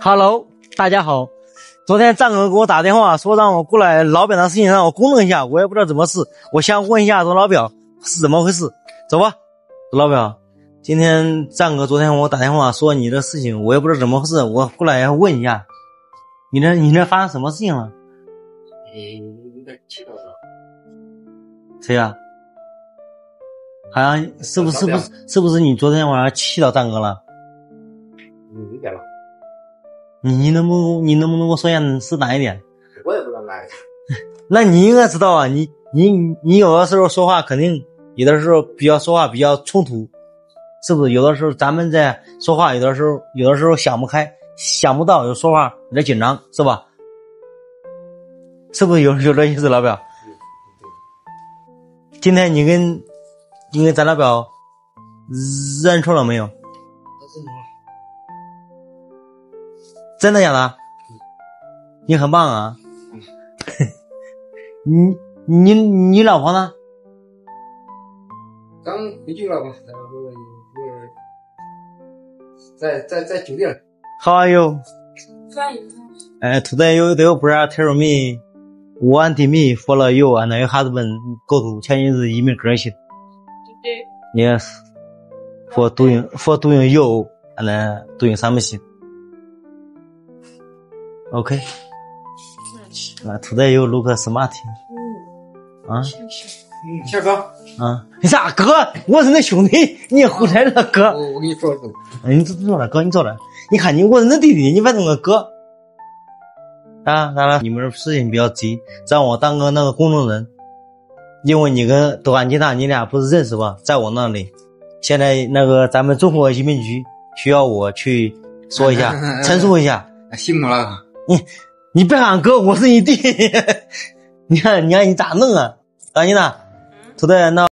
Hello，大家好。昨天战哥给我打电话说让我过来老表的事情让我公证一下，我也不知道怎么事。我想问一下周老表是怎么回事？走吧，周老表。今天战哥昨天给我打电话说你的事情，我也不知道怎么回事，我过来问一下。你那你那发生什么事情了？你，有点气到了。谁呀、好像是不是是不是是不是你昨天晚上气到战哥了？你，有点了。你你能不能你能不能给我说一下是哪一点？我也不知道哪一点。那你应该知道啊，你你你有的时候说话肯定有的时候比较说话比较冲突，是不是？有的时候咱们在说话，有的时候有的时候想不开，想不到，有说话有点紧张，是吧？是不是有有这意思，老表？今天你跟你跟咱老表认错了没有？真的假的？你很棒啊！你你你老婆呢？刚回去了吧？然后在在在酒店。How are you? 翻译。Uh, today you do brother tell me want me follow you and your husband go to Chinese immigration. Today. Yes, for doing for doing you and uh, doing something. Okay. Uh, today you look smart. 嗯，啊哥，啊！你啥哥？我是你兄弟，你胡来了哥。我我跟你说说，嗯，你坐坐了，哥，你坐了。你看你，我是你弟弟，你别弄个哥。啊，当然，你们事情比较急，让我当个那个公证人，因为你跟德安吉娜你俩不是认识吧？在我那里，现在那个咱们中国移民局需要我去说一下，陈述一下。辛苦了。你你别喊哥，我是你弟。你看，你看你咋弄啊？赶紧的，土豆那